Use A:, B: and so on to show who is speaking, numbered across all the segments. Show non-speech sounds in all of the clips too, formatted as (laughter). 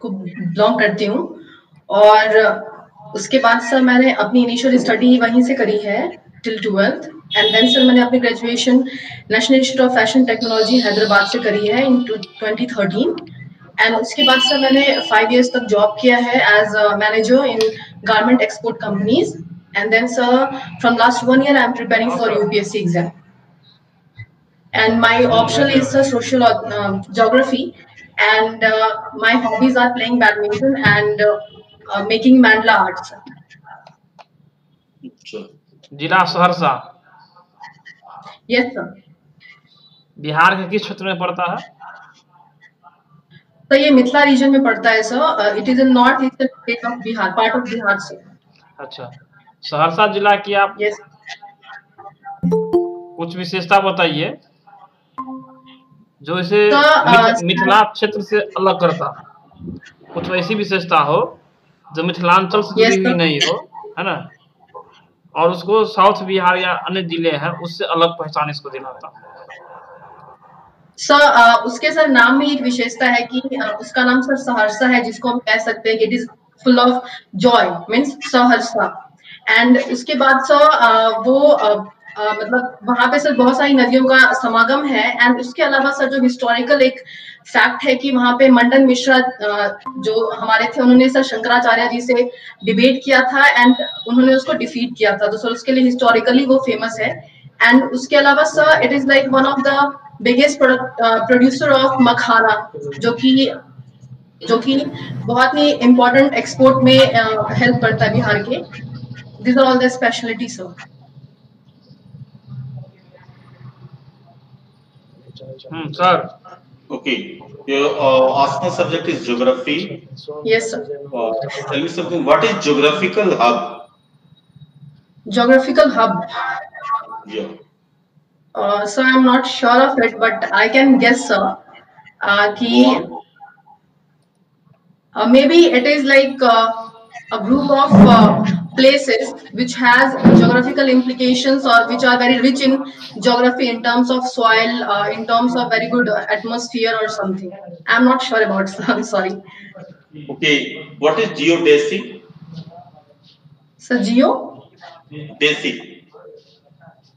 A: को बिलोंग करती हूँ। और उसके बाद सर मैंने अपनी इनिशियल स्टडी वहीं से करी है till twelfth and then sir मैंने अपनी graduation National Institute of Fashion Technology Hyderabad से करी है इन ट्वेंटी थर्टीन एंड उसके बाद सर मैंने फाइव इयर्स तक जॉब किया है as a manager in garment export companies and then sir from last one year I am preparing for UPSC exam and my optional is uh, social uh, geography. And uh, my hobbies are playing badminton and uh, uh, making mandala arts.
B: जिला Saharsa?
A: Yes sir.
B: Bihar के किस क्षेत्र में पड़ता है?
A: तो ये Mithila region में पड़ता है sir it is in north eastern state of Bihar part of Bihar से
B: अच्छा। सहरसा जिला की आप
A: यस
B: कुछ विशेषता बताइए। जो इसे
A: तो,
B: मिथ- मिथिला क्षेत्र से अलग करता। है कुछ वैसी विशेषता हो जो मिथिलांचल से जुड़ी हुई नहीं हो है ना? और उसको साउथ बिहार या अन्य ज़िले हैं उससे अलग पहचान इसको दिलाता।
A: सर उसके सर नाम में एक विशेषता है कि उसका नाम सर सहरसा है जिसको हम कह सकते हैं it is full of joy means Saharsa. And उसके बाद सर वो मतलब वहाँ पे सर बहुत सारी नदियों का समागम है एंड उसके अलावा सर जो हिस्टोरिकल एक फैक्ट है कि वहाँ पे मंडन मिश्रा जो हमारे थे, उन्होंने सर शंकराचार्य जी से डिबेट किया था एंड उन्होंने उसको डिफीट किया था। तो सर उसके लिए हिस्टोरिकली वो फ़ेमस है। एंड उसके अलावा sir it is like one of the biggest producer of makhana, जो कि जो कि बहुत ही इम्पोर्टेंट एक्सपोर्ट में हेल्प करता है बिहार के। This are all the speciality sir
B: hmm sir
C: Okay, your uh, asthma subject is geography.
A: Yes sir
C: Uh, tell me something. What is geographical hub?
A: geographical hub
C: Yeah.
A: uh, so i'm not sure of it but i can guess sir uh,
C: on.
A: uh, maybe it is like uh, a group of uh, places which has geographical implications or which are very rich in geography in terms of soil uh, in terms of very good atmosphere or something i'm not sure about sir (laughs) i'm sorry
C: Okay. What is geodesy?
A: sir geo
C: Desi.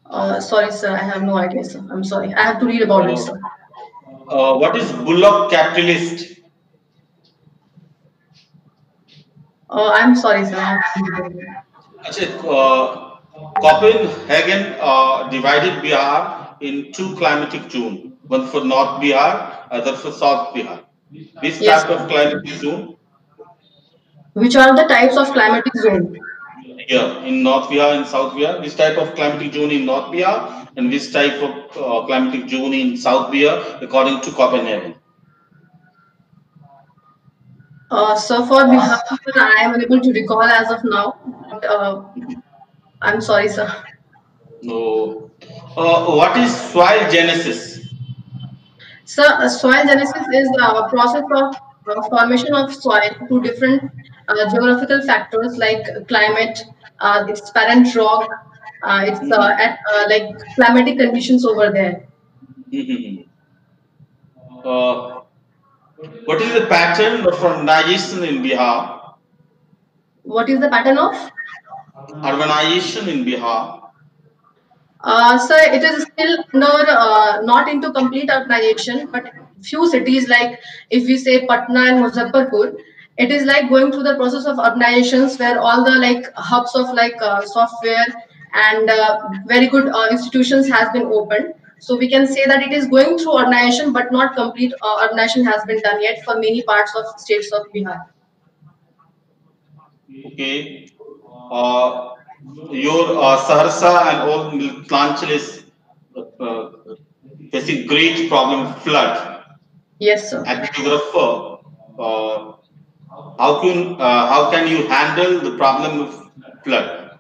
A: uh, sorry sir i have no idea sir i'm sorry i have to read about it sir
C: Uh, what is Bullock capitalist?
A: Uh, i'm sorry sir I have to read about it.
C: Actually, uh, Copenhagen uh, divided Bihar in two climatic zones, One for North Bihar, other for South Bihar. Which
A: Yes.
C: type of climatic zone?
A: which are the types of climatic zone
C: Yeah, in North Bihar and South Bihar. Which type of climatic zone in North Bihar and which type of uh, climatic zone in South Bihar according to Copenhagen?
A: Uh, so for Bihar, I am unable to recall as of now. But, uh, I'm sorry, sir.
C: No. Uh, what is soil genesis?
A: So uh, soil genesis is the process of uh, formation of soil through different uh, geographical factors like climate, uh, its parent rock, uh, its uh, at, uh, like climatic conditions over there.
C: Mhm. uh, what is the pattern of urbanization in Bihar?
A: What is the pattern of?
C: Urbanization in Bihar.
A: Uh, so it is still under, uh, not into complete urbanization, but few cities like if we say Patna and Muzaffarpur, it is like going through the process of urbanizations where all the like hubs of like uh, software and uh, very good uh, institutions has been opened. So we can say that it is going through urbanization, but not complete uh, urbanization has been done yet for many parts of states of Bihar.
C: Okay. Uh, your uh, Saharsa and all Mithilanchal is uh, facing great problem of flood.
A: Yes, sir.
C: As geographer, uh, how can uh, how can you handle the problem of flood?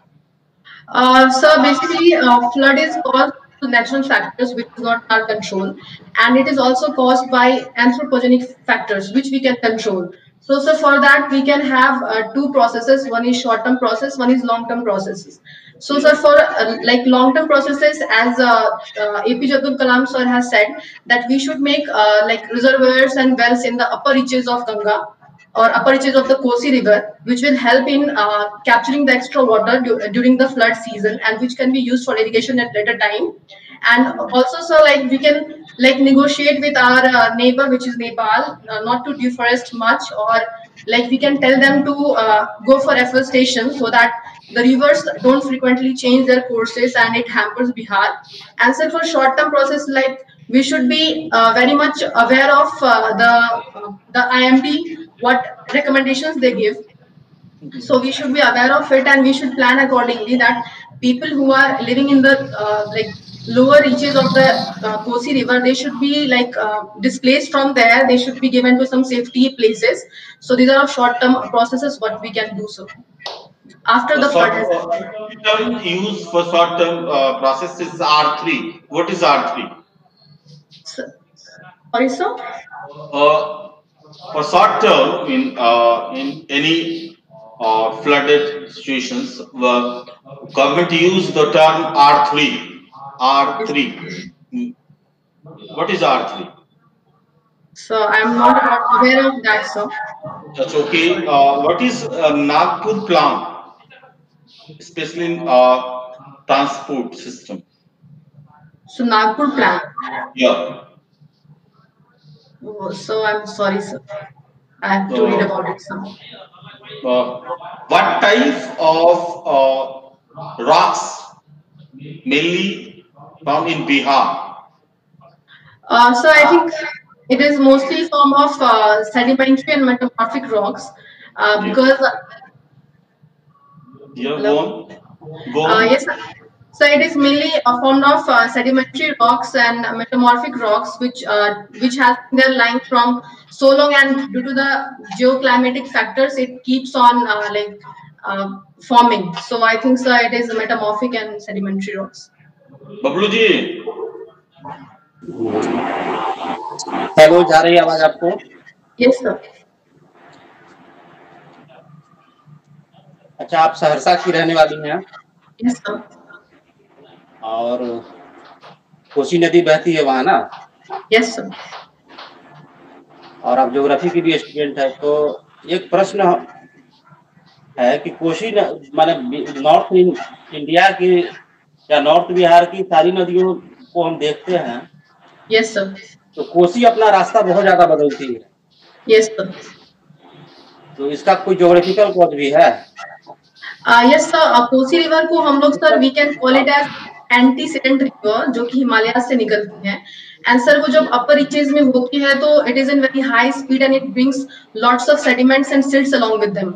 A: Uh, so basically, uh, flood is caused to natural factors which is not our control, and it is also caused by anthropogenic factors which we can control. So, so for that we can have uh, two processes. One is short-term process, one is long-term processes. So, sir, for uh, like long-term processes, as uh, uh, APJ Abdul Kalam sir has said, that we should make uh, like reservoirs and wells in the upper reaches of Ganga or reaches of the Kosi River, which will help in uh, capturing the extra water du during the flood season and which can be used for irrigation at later time. And also, so like we can like negotiate with our uh, neighbor, which is Nepal, uh, not to deforest much, or like we can tell them to uh, go for afforestation so that the rivers don't frequently change their courses and it hampers Bihar. And so for short-term process, like we should be uh, very much aware of uh, the the IMD, what recommendations they give. So we should be aware of it, and we should plan accordingly. That people who are living in the uh, like lower reaches of the uh, Kosi River, they should be like uh, displaced from there. They should be given to some safety places. So these are short-term processes. What we can do so after the
C: short,
A: flood.
C: term use for short term uh, process is R3. What is R3?
A: Sorry, sir.
C: Uh, for short term in uh, in any uh, flooded situations, the government use the term R3. R3. What is R3?
A: So I'm not aware of that, sir.
C: That's okay. Uh, what is uh, Nagpur plan, especially in uh, transport system?
A: So Nagpur plan.
C: Yeah.
A: So I'm sorry, sir. I have to read about it, sir.
C: Uh, what type of uh, rocks mainly found in Bihar?
A: Uh, so I think it is mostly form of uh, sedimentary and metamorphic rocks uh, because
C: Yeah, go on. Go
A: uh,
C: on.
A: yes, so it is mainly a form of uh, sedimentary rocks and metamorphic rocks which uh, which has their lying from so long and due to the geoclimatic factors it keeps on uh, like uh, forming. So I think so it is metamorphic and sedimentary rocks.
C: Bablu ji
D: hello जा रही है आवाज़ आपको
A: Yes, sir.
D: अच्छा आप सहरसा की रहने वाली हैं
A: Yes, sir.
D: और कोसी नदी बहती है वहाँ ना?
A: Yes, sir.
D: और आप ज्योग्राफी की भी स्टूडेंट है तो एक प्रश्न है कि कोसी माने नॉर्थ इंडिया की या नॉर्थ बिहार की सारी नदियों को हम देखते हैं
A: Yes, सर
D: तो कोसी अपना रास्ता बहुत ज़्यादा बदलती है।
A: Yes, sir.
D: तो इसका कोई ज्योग्राफिकल कॉज भी है?
A: यस सर कोसी रिवर को हम लोग sir we can call it as antecedent river जो कि हिमालय से निकलती है एंड सर वो जब अपर रीचेज में होती है तो it is in very high speed and it brings lots of sediments and along with them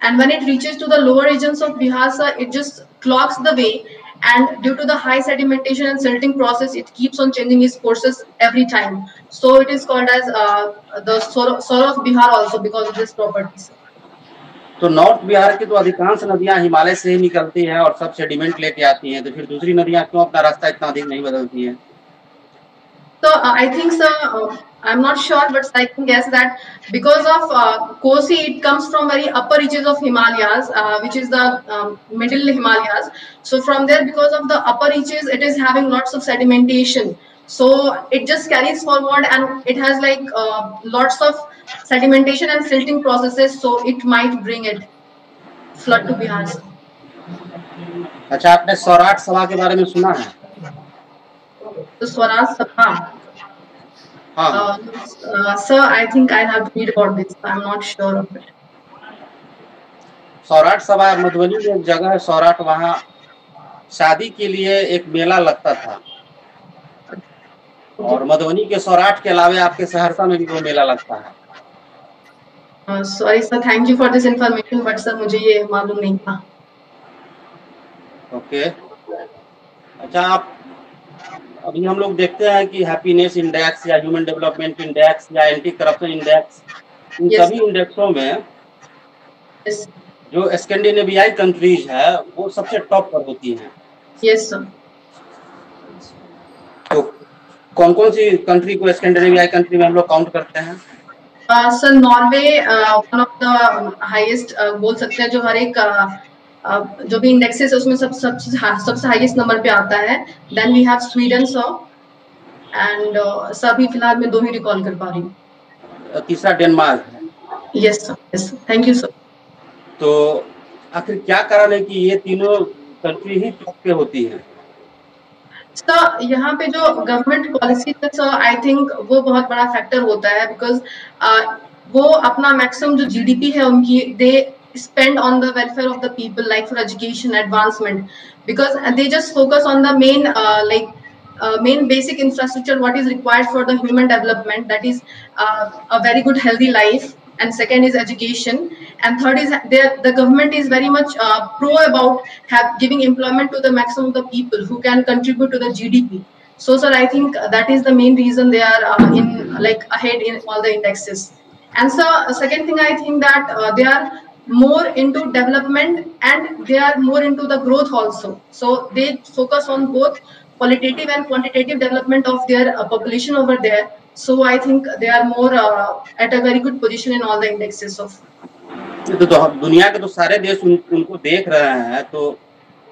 A: and when it reaches to the lower regions of Bihar sir it just clogs the way and due to the high sedimentation and silting process it keeps on changing its courses every time so it is called as uh, the Sor- Sor of Bihar also because of this property sir.
D: तो north Bihar की तो अधिकांश नदियाँ हिमालय से ही निकलती हैं और सब सेडिमेंट लेके आती हैं तो फिर दूसरी नदियाँ क्यों अपना रास्ता इतना अधिक नहीं बदलती हैं?
A: तो I think sir I am not sure but I think guess that because of Kosi it comes from very upper reaches of Himalayas which is the middle Himalayas so from there because of the upper reaches it is having lots of sedimentation So it just carries forward, and it has like uh, lots of sedimentation and silting processes. So it might bring it flood to Bihar.
D: अच्छा आपने सौराठ सभा के बारे में सुना है
A: So Swaraj Sabha.
D: हाँ
A: Uh, uh, sir, I think I'll have to read about this. I'm not sure of it.
D: Saurath Sabha Madhubani में एक जगह है सौराठ वहाँ शादी के लिए एक मेला लगता था और मधुबनी के सौराठ के अलावे आपके सहरसा में भी वो मेला लगता है
A: Uh, sorry sir, thank you for this information, but sir मुझे ये मालूम नहीं था.
D: Okay okay. अच्छा आप अभी हम लोग देखते हैं कि हैप्पीनेस इंडेक्स या ह्यूमन डेवलपमेंट इंडेक्स या anti corruption index in
A: Yes.
D: सभी इंडेक्सों में
A: Yes,
D: जो स्कैंडिनेवियाई कंट्रीज़ है वो सबसे टॉप पर होती हैं
A: yes sir.
D: तो कौन कौन सी कंट्री को स्कैंडिनेवियाई कंट्री में हम लोग काउंट करते हैं?
A: uh, one of the highest uh, बोल सकते हैं जो हर एक uh, जो भी इंडेक्सेस है उसमें सब सबसे हा- सबसे हाईएस्ट नंबर पे आता है. Have Sweden sir, and uh, sir अभी फ़िलहाल मैं दो ही रिकॉल कर पा रही हूँ.
D: तीसरा डेनमार्क है
A: yes sir yes thank you sir
D: तो आखिर क्या कारण है कि ये तीनों कंट्री ही टॉप पे होती है?
A: इसका यहाँ पे जो गवर्नमेंट पॉलिसी आई थिंक वो बहुत बड़ा फैक्टर होता है बिकॉज़ वो अपना मैक्सिमम जो जीडीपी है, उनकी they spend on the welfare of the people like for education advancement because they just focus on the main like main basic infrastructure what is required for the human development that is a very good healthy life and second is education and third is the government is very much uh, pro about have giving employment to the maximum of the people who can contribute to the gdp so sir i think that is the main reason they are uh, in like ahead in all the indexes. And so second thing i think that uh, they are more into development and they are more into the growth also. So they focus on both qualitative and quantitative development of their uh, population over there. So i think they are more uh, at a very good position in all the indexes of
D: तो, तो दुनिया के तो सारे देश उन, उनको देख रहे हैं तो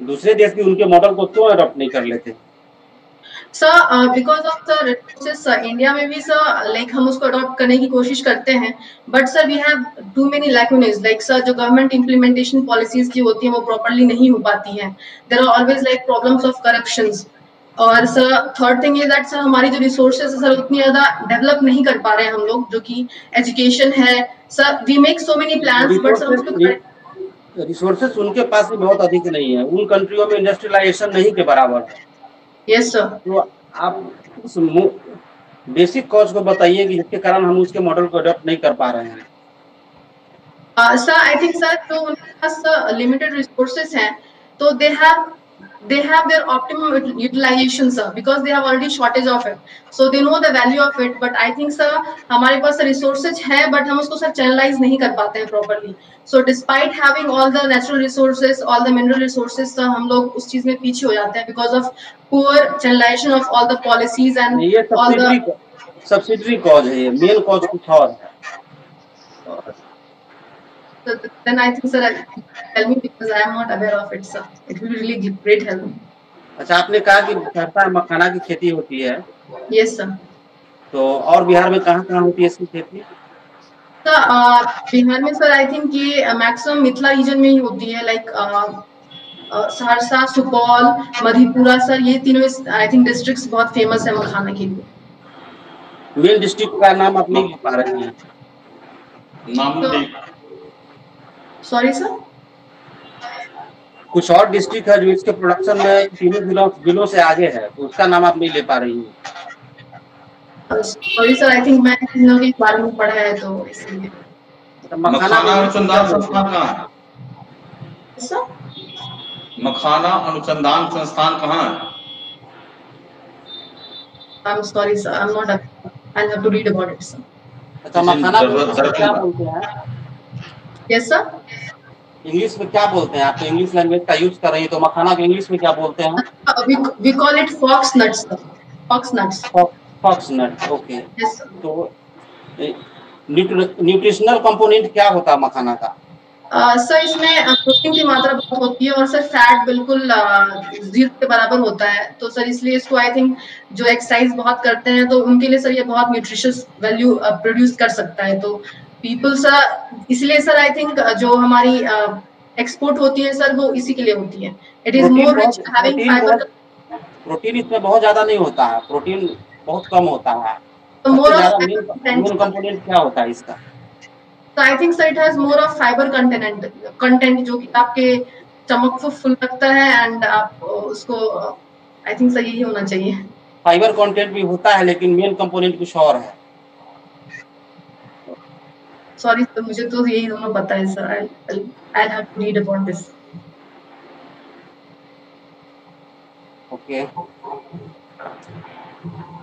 D: दूसरे देश भी उनके मॉडल को क्यों अडॉप्ट नहीं कर लेते?
A: Sir because of the resources India में भी सर लाइक हम उसको अडॉप्ट करने की कोशिश करते हैं but sir we have too many lacunae like sir जो गवर्नमेंट इम्प्लीमेंटेशन पॉलिसीज़ की होती है वो प्रॉपरली नहीं हो पाती है. There are always like problems of corruptions और sir third thing is that sir हमारी जो रिसोर्सेज है सर उतनी ज़्यादा डेवलप नहीं कर पा रहे हैं हम लोग जो कि एजुकेशन है। Sir we make so many plans but sir उसको
D: रिसोर्सेज उनके पास भी बहुत अधिक नहीं है। उन कंट्रियों में इंडस्ट्रियलाइजेशन नहीं के बराबर। है
A: यस सर
D: तो आप उस बेसिक कॉज को बताइए कि जिसके कारण हम उसके मॉडल को अडॉप्ट नहीं कर पा रहे हैं।
A: सर आई थिंक सर जो उनके पास लिमिटेड रिसोर्सेज हैं तो they have they have their optimum utilization sir because they have already shortage of it so they know the value of it but i think sir हमारे पास resources है but हम उसको sir channelize नहीं कर पाते हैं properly so despite having all the natural resources all the mineral resources sir हम लोग उस चीज़ में पीछे हो जाते हैं because of poor channelization of all the policies and all the
D: subsidiary cause है ये main cause कुछ और है
A: then I think, sir, tell me because I am not aware of it, sir. It will really give great help.
D: अच्छा आपने कहा कि सहरसा मखाना की खेती होती है।
A: यस सर
D: तो और बिहार में कहाँ कहाँ होती है इसकी खेती?
A: सर बिहार में सर आई थिंक ये मैक्सिमम मिथिला रीजन में ही होती है लाइक सहरसा सुपौल मधेपुरा सर ये तीनों आई थिंक डिस्ट्रिक्ट्स बहुत फ़ेमस है मखाना के लिए।
D: मेन डिस्ट्रिक्ट का नाम आप नहीं पा रहे हैं।
C: नाम
A: तो, सॉरी सर
D: कुछ और डिस्ट्रिक्ट है जो इसके प्रोडक्शन में तीनों जिलों जिलों से आगे है तो उसका नाम आप नहीं ले पा रही हूँ।
A: सॉरी सर आई थिंक मैं इन लोगों के बारे में पढ़ा है तो इसलिए।
D: तो
C: मखाना अनुसंधान संस्थान कहाँ है?
A: सर
C: मखाना अनुसंधान संस्थान कहाँ है?
A: I am sorry sir I am not I have to read about it sir
D: अच्छा मखाना क्या बोलते हैं?
A: यस सर
D: इंग्लिश में क्या बोलते हैं? आप तो इंग्लिश लैंग्वेज का यूज़ कर रही हैं तो मखाना को इंग्लिश में क्या बोलते हैं. फॉक्स नट ओके तो न्यूट्रिशनल कंपोनेंट क्या होता है मखाना का?
A: Uh, सर इसमें प्रोटीन की मात्रा बहुत होती है और सर फैट बिल्कुल ज़ीरो के बराबर होता है। तो सर इसलिए इसको आई थिंक जो एक्सरसाइज बहुत करते हैं तो उनके लिए सर ये बहुत न्यूट्रिशियस वैल्यू प्रोड्यूस कर सकता है। तो पीपल सर इसलिए सर आई थिंक जो हमारी एक्सपोर्ट होती है सर वो इसी के लिए होती है। It
D: is
A: more
D: rich
A: having
D: fibre protein इसमें बहुत ज़्यादा नहीं होता है प्रोटीन बहुत कम होता है।
A: तो मोर ऑफ़
D: कंपोनेंट क्या होता है इसका?
A: तो I think sir it has more of fibre content content जो कि आपके चमक को फुल रखता है एंड आप उसको आई थिंक सर यही होना चाहिए।
D: फाइबर कंटेंट भी होता है लेकिन मेन कंपोनेंट कुछ और है।
A: सॉरी सर मुझे तो यही दोनों पता है sir I I have to read about this
D: okay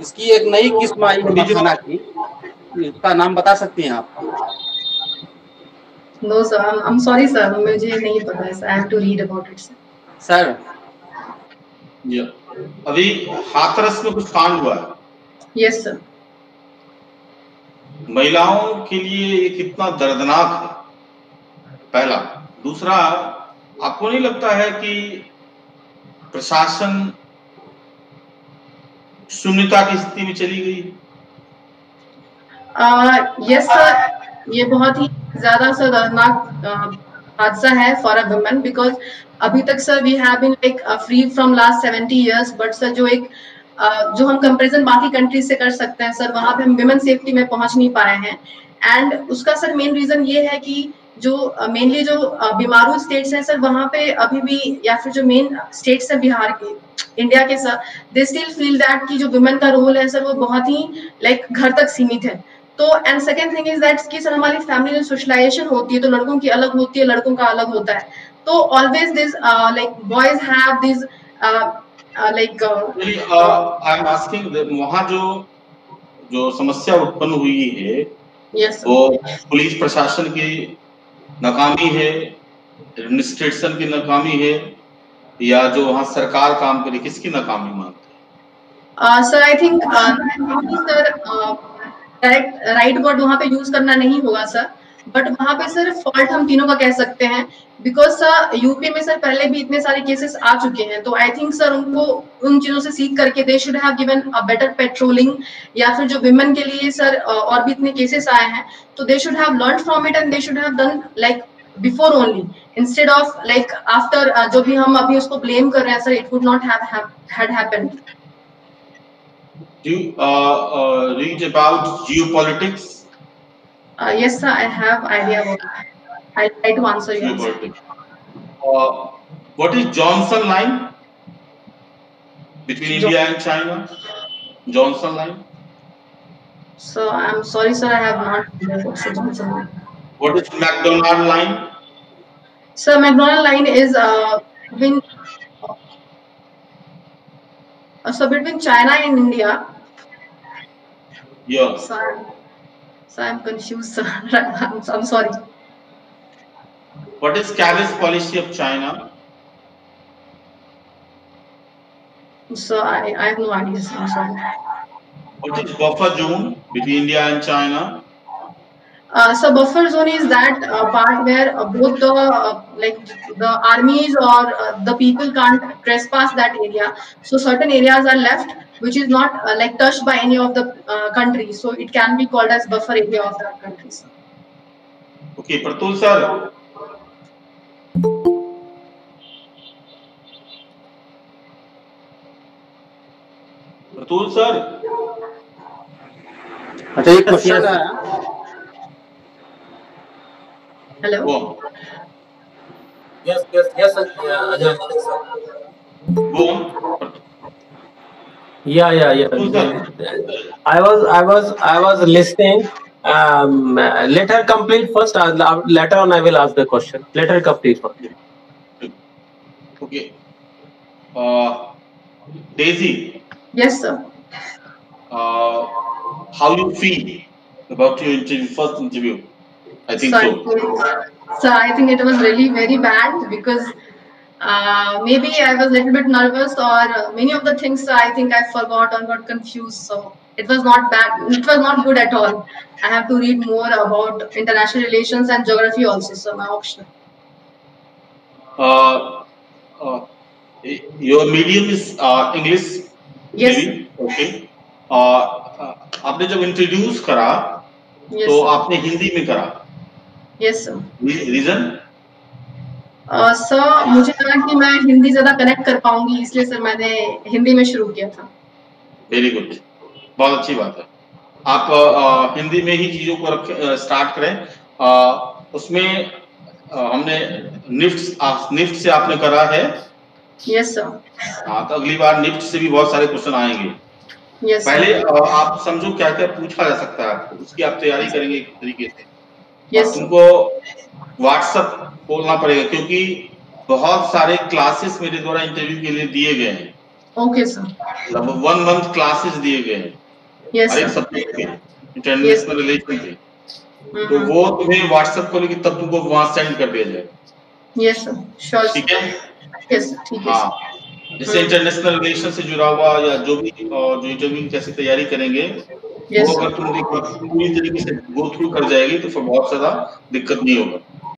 D: इसकी एक नई किस्म आई है मखाना की। इसका नाम बता सकती हैं आप?
A: No sir I am sorry sir मुझे नहीं पता है sir I have to read about it sir
D: sir
C: ji अभी हाथरस में कुछ कांड हुआ है।
A: यस सर
C: महिलाओं के लिए ये कितना दर्दनाक है। पहला। दूसरा आपको नहीं लगता है कि प्रशासन शून्यता की स्थिति में चली गई?
A: यस सर ये बहुत ही ज़्यादा सर दर्दनाक हादसा है फॉर अ वुमेन बिकॉज़ अभी तक sir we have been like free from last seventy years but sir जो एक uh, जो हम कंपेरिजन बाकी कंट्रीज़ से कर सकते हैं सर वहाँ पे हम वुमेन सेफ्टी में पहुँच नहीं पाए हैं। एंड उसका सर मेन रीजन ये है कि जो मेनली uh, जो uh, बीमारू स्टेट्स हैं सर वहाँ पे अभी भी या फिर जो मेन स्टेट्स है बिहार के इंडिया के sir they still feel that कि जो वुमेन का रोल है सर वो बहुत ही लाइक like, घर तक सीमित है। तो and second thing is that कि सर हमारी फैमिली में सोशलाइजेशन होती है तो लड़कों की अलग होती है लड़कों का अलग होता है। तो always this like boys have this like
C: I am asking वहाँ जो जो समस्या उत्पन्न हुई है
A: yes,
C: वो पुलिस प्रशासन की नाकामी है एडमिनिस्ट्रेशन की नाकामी है या जो वहाँ सरकार काम करे किसकी नाकामी मानते
A: हैं? Sir I think sir direct right word वहाँ पे यूज़ करना नहीं होगा सर बट वहाँ पे सर फॉल्ट हम तीनों का कह सकते हैं बिकॉज़ सर यूपी में सर पहले भी इतने सारे केसेस आ चुके हैं तो आई थिंक सर उनको उन चीज़ों से सीख करके they should have given a better patrolling या फिर जो विमेन के लिए सर और भी इतने केसेस आए हैं तो they should have learn from it and they should have done like before only instead of like after जो भी हम अभी उसको ब्लेम कर रहे हैं sir it would not have had happened
C: Do you uh, uh, read about geopolitics?
A: Uh, yes, sir, I have idea about that. I'll try to answer you.
C: Uh, what is Johnson line between India and China? Johnson line.
A: So I'm sorry, sir, I have not what's Johnson line.
C: What is McDonald line?
A: So McDonald line is uh, between uh, so between China and India.
C: Yeah.
A: So so I'm confused. Sir. (laughs) I'm, I'm sorry.
C: What is carriage policy of China?
A: So I, I have no idea. I'm sorry.
C: What is buffer zone between India and China?
A: Uh, so buffer zone is that uh, part where uh, both the uh, like the armies or uh, the people can't trespass that area. So certain areas are left which is not uh, like touched by any of the countries. So it can be called as buffer area of that countries.
C: Okay, Pratul sir. Pratul sir.
D: अच्छा एक question है
A: Hello.
E: Yes, yes, yes, sir. Yeah, Ajay, sir.
C: Go on.
E: Yeah, yeah, yeah. I was, I was, I was listening. Um, let her complete first. Uh, later on, I will ask the question. Let her complete first.
C: Okay. Uh, Daisy.
A: Yes, sir.
C: Uh, how you feel about your interview, first interview? I think
A: so.
C: So,
A: so I think it was really very bad because uh, maybe I was a little bit nervous or many of the things I think I forgot or got confused. So it was not bad. It was not good at all. I have to read more about international relations and geography also. So my option.
C: Uh, uh, your medium is uh, English.
A: Yes.
C: Maybe? Okay. Uh, आपने जब introduce करा
A: yes,
C: तो आपने हिंदी में करा
A: yes sir
C: reason
A: sir मुझे लगा कि मैं हिंदी ज़्यादा कनेक्ट कर पाऊँगी इसलिए सर मैंने हिंदी में शुरू किया था।
C: वेरी गुड बहुत अच्छी बात है। आप आ, हिंदी में ही चीज़ों को रख स्टार्ट करें। आ, उसमें हमने निफ्ट निफ्ट से आपने करा है।
A: यस सर
C: हाँ तो अगली बार निफ्ट से भी बहुत सारे क्वेश्चन आएँगे।
A: Yes,
C: पहले आप समझो क्या क्या पूछा जा सकता है आपको उसकी आप तैयारी करेंगे एक तरीके से।
A: Yes,
C: तुमको व्हाट्सएप बोलना पड़ेगा क्योंकि बहुत सारे क्लासेस मेरे द्वारा इंटरव्यू के लिए दिए गए हैं।
A: ओके सर
C: लगभग वन मंथ क्लासेस दिए गए हैं।
A: यस
C: हर एक सब्जेक्ट के इंटरनेशनल रिलेशन के। तो
A: हम्म,
C: वो तुम्हें व्हाट्सएप खोलेगी तब तुमको वहाँ सेंड कर दिया जाएगा
A: यस सर श्योर
C: ठीक है?
A: यस ठीक है
C: हाँ। जैसे इंटरनेशनल रिलेशन से जुड़ा हुआ या जो भी जो इंटरव्यू कैसे तैयारी करेंगे
A: यस
C: वो अगर पूरी तरीके से गो थ्रू कर जाएगी तो फिर बहुत ज़्यादा दिक्कत नहीं होगा।